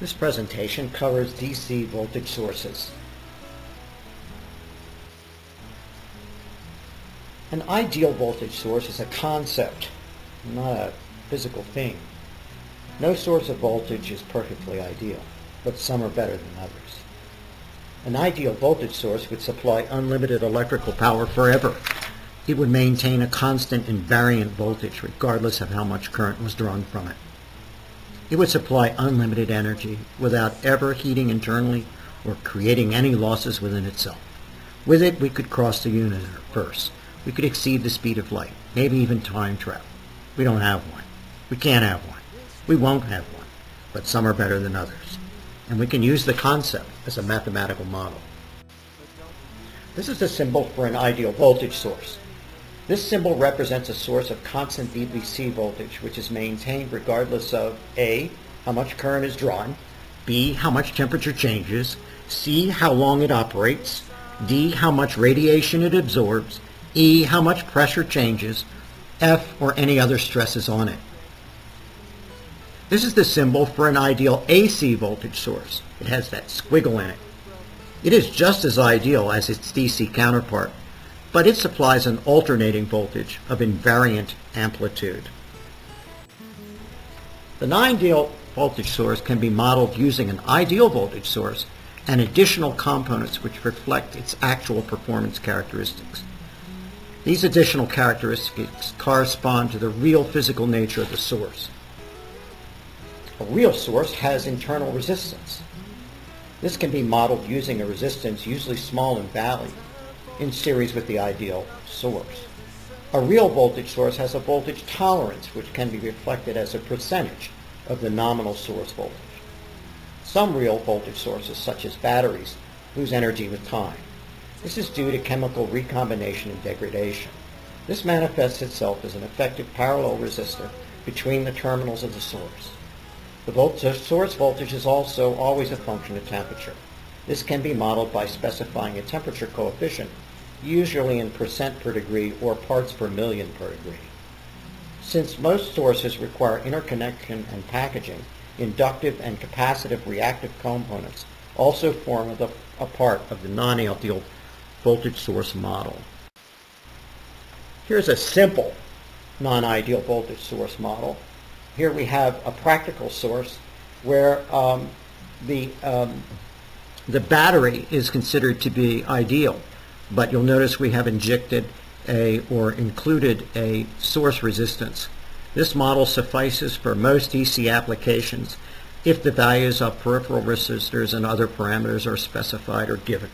This presentation covers DC voltage sources. An ideal voltage source is a concept, not a physical thing. No source of voltage is perfectly ideal, but some are better than others. An ideal voltage source would supply unlimited electrical power forever. It would maintain a constant invariant voltage regardless of how much current was drawn from it. It would supply unlimited energy without ever heating internally or creating any losses within itself. With it, we could cross the universe. We could exceed the speed of light, maybe even time travel. We don't have one. We can't have one. We won't have one. But some are better than others. And we can use the concept as a mathematical model. This is the symbol for an ideal voltage source. This symbol represents a source of constant VDC voltage, which is maintained regardless of A, how much current is drawn, B, how much temperature changes, C, how long it operates, D, how much radiation it absorbs, E, how much pressure changes, F, or any other stresses on it. This is the symbol for an ideal AC voltage source. It has that squiggle in it. It is just as ideal as its DC counterpart, but it supplies an alternating voltage of invariant amplitude. The non-ideal voltage source can be modeled using an ideal voltage source and additional components which reflect its actual performance characteristics. These additional characteristics correspond to the real physical nature of the source. A real source has internal resistance. This can be modeled using a resistance usually small in value in series with the ideal source. A real voltage source has a voltage tolerance which can be reflected as a percentage of the nominal source voltage. Some real voltage sources, such as batteries, lose energy with time. This is due to chemical recombination and degradation. This manifests itself as an effective parallel resistor between the terminals of the source. The, source voltage is also always a function of temperature. This can be modeled by specifying a temperature coefficient usually in percent per degree or parts per million per degree. Since most sources require interconnection and packaging, inductive and capacitive reactive components also form a, a part of the non-ideal voltage source model. Here's a simple non-ideal voltage source model. Here we have a practical source where um, the, um, the battery is considered to be ideal but you'll notice we have injected a or included a source resistance. This model suffices for most DC applications if the values of peripheral resistors and other parameters are specified or given.